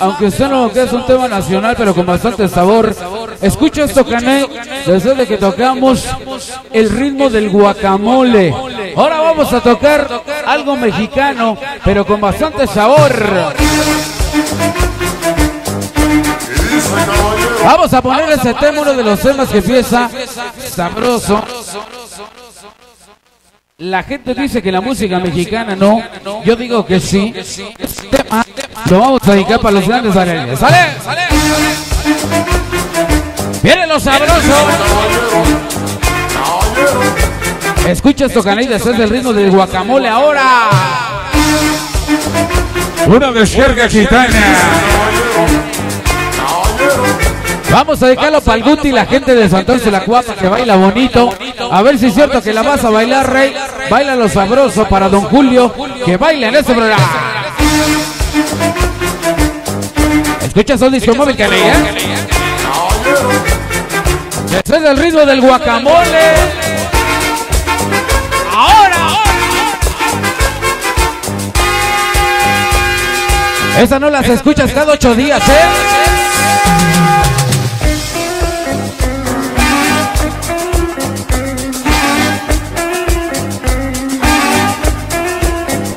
aunque usted no que es un tema nacional, pero con bastante sabor. Escucha esto, Cané, desde de que tocamos el ritmo del guacamole. Ahora vamos a tocar algo mexicano, pero con bastante sabor. Vamos a poner ese tema, uno de los temas que empieza sabroso. La gente dice que la música mexicana no. Yo digo que sí. Tema lo vamos a dedicar para los grandes bailarines. ¡Sale! ¡Viene lo sabroso! Escucha esto, canadienses, es del ritmo del guacamole ahora. Una descarga gitana. Vamos a dedicarlo para el Guti, la gente de Santos la Cuapa que baila bonito. A ver si es cierto que la vas a bailar, Rey. Baila lo sabroso para Don Julio, que baila en este programa. Escucha son disco móvil que leía. Después del ritmo del guacamole. Ahora, Esa no las escuchas cada ocho días, ¿eh?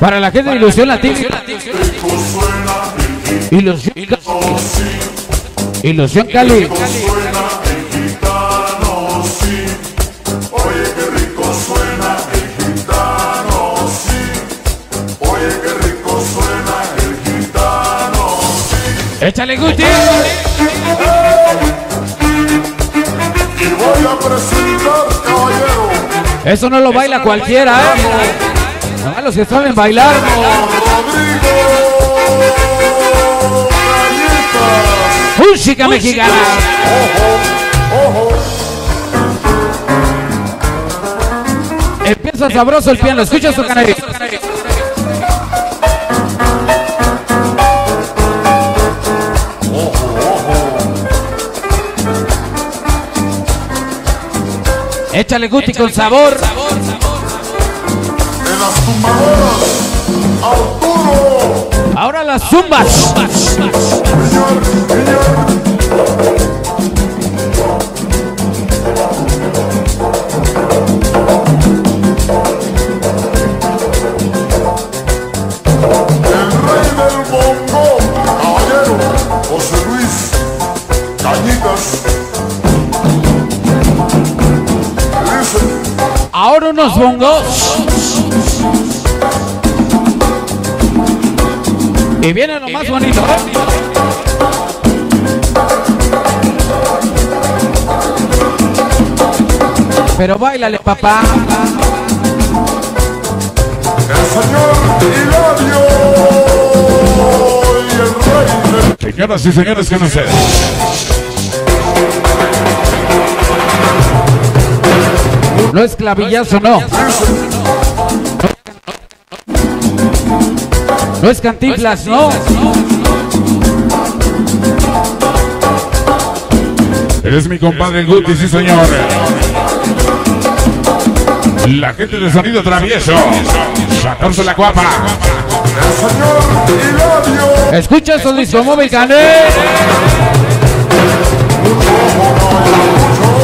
Para la gente de Ilusión Latina. Ilusión, Ilusión Cali. Oye, qué rico suena el gitano, sí. Oye, qué rico suena el gitano, sí. Échale Guti. Y voy a presentar, caballero, Eso no lo baila cualquiera, ¿eh? Nada más los que saben bailar. Música mexicana. Empieza sabroso el piano. Escucha su canal. Échale Guti con sabor. Tumbadoras, Arturo. Ahora las zumbas. Señor, Ahora unos bongos. Y viene lo más bonito. Pero bailale, papá. el señor Hilario y el rey Señoras y señores, con ustedes. No es clavillazo, no. No es cantiflas, no. Eres mi compadre Guti, sí señor. La gente de sonido travieso. Sacarse la guapa. Escucha eso, disco móvil.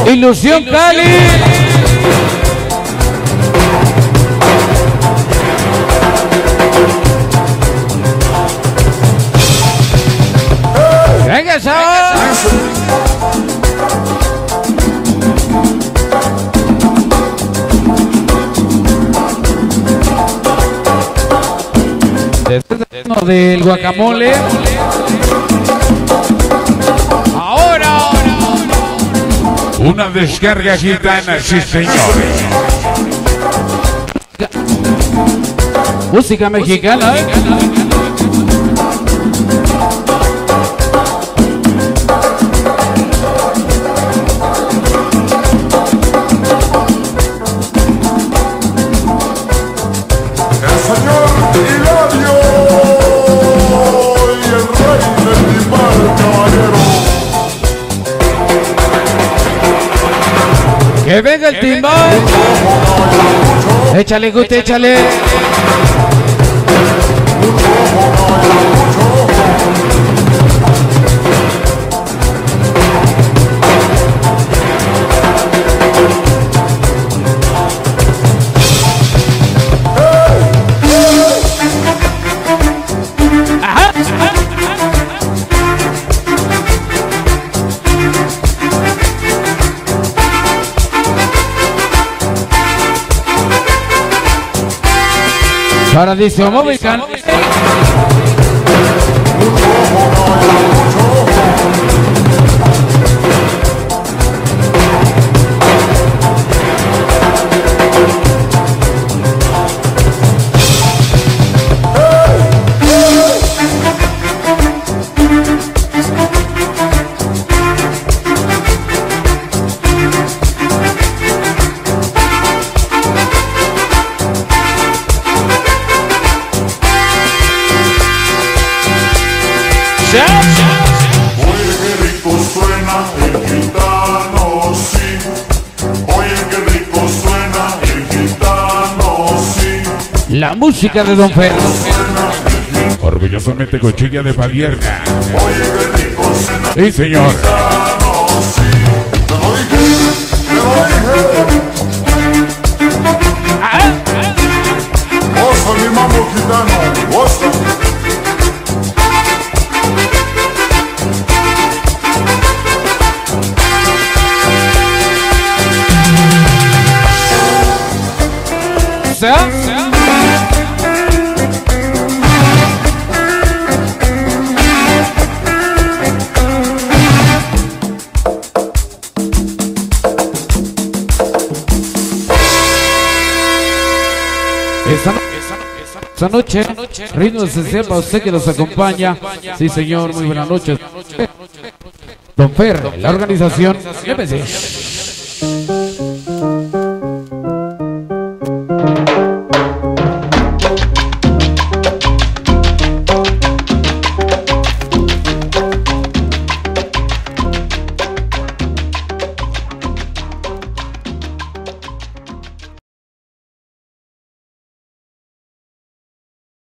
Ilusión Cali. Del guacamole. Ahora. Una descarga gitana, sí señor. Música mexicana. ¿eh? Que venga el timbal. Échale, Guti, échale. Paradiso Móvil Can- La música de Don Fer. Orgullosamente Cochilla de suena Sí, señor. sí. Esta noche, ritmo esencial para usted que nos acompaña. Sí, señor, muy buenas noches. Don Fer, la organización.